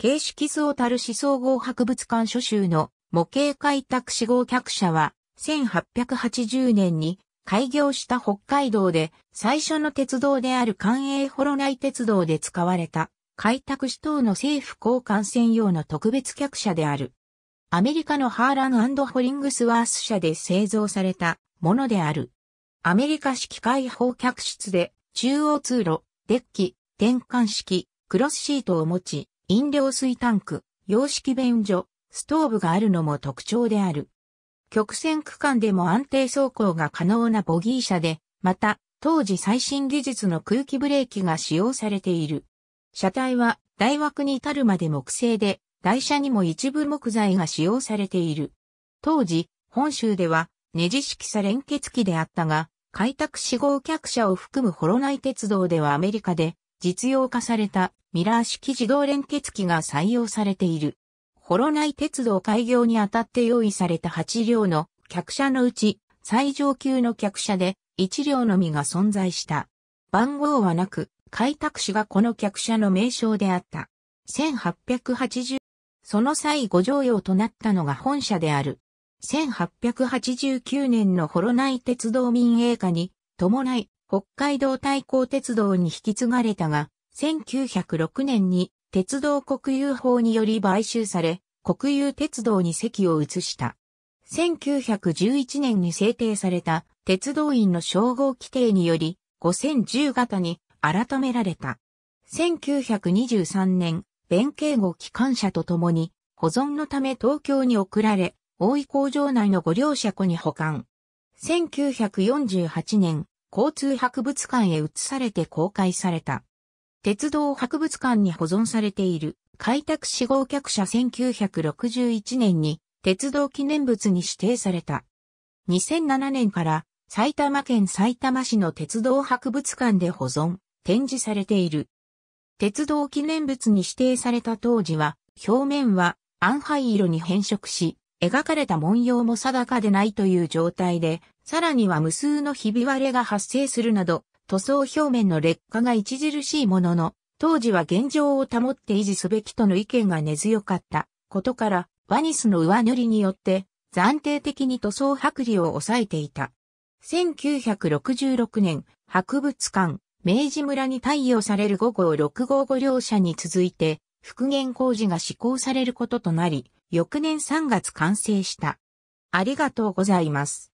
形式像たる思総合博物館所集の模型開拓志号客車は、1880年に開業した北海道で最初の鉄道である関営ホロナイ鉄道で使われた開拓士等の政府交換専用の特別客車である。アメリカのハーランホリングスワース社で製造されたものである。アメリカ式開放客室で中央通路、デッキ、転換式、クロスシートを持ち、飲料水タンク、洋式便所、ストーブがあるのも特徴である。曲線区間でも安定走行が可能なボギー車で、また、当時最新技術の空気ブレーキが使用されている。車体は大枠に至るまで木製で、台車にも一部木材が使用されている。当時、本州ではネジ式車連結機であったが、開拓4号客車を含むホロナイ鉄道ではアメリカで実用化されたミラー式自動連結機が採用されている。ホロナイ鉄道開業にあたって用意された8両の客車のうち最上級の客車で1両のみが存在した。番号はなく、開拓士がこの客車の名称であった。1880、その際ご乗用となったのが本社である。1889年のホロナイ鉄道民営化に伴い北海道対抗鉄道に引き継がれたが、1906年に鉄道国有法により買収され、国有鉄道に席を移した。1911年に制定された鉄道員の称号規定により5010型に改められた。1923年、弁慶号機関車とともに保存のため東京に送られ、大井工場内の五両車庫に保管。1948年、交通博物館へ移されて公開された。鉄道博物館に保存されている開拓四号客車1961年に鉄道記念物に指定された。2007年から埼玉県埼玉市の鉄道博物館で保存、展示されている。鉄道記念物に指定された当時は表面は暗灰色に変色し、描かれた文様も定かでないという状態で、さらには無数のひび割れが発生するなど、塗装表面の劣化が著しいものの、当時は現状を保って維持すべきとの意見が根強かったことから、ワニスの上塗りによって暫定的に塗装剥離を抑えていた。1966年、博物館、明治村に貸与される5号6号5両車に続いて、復元工事が施行されることとなり、翌年3月完成した。ありがとうございます。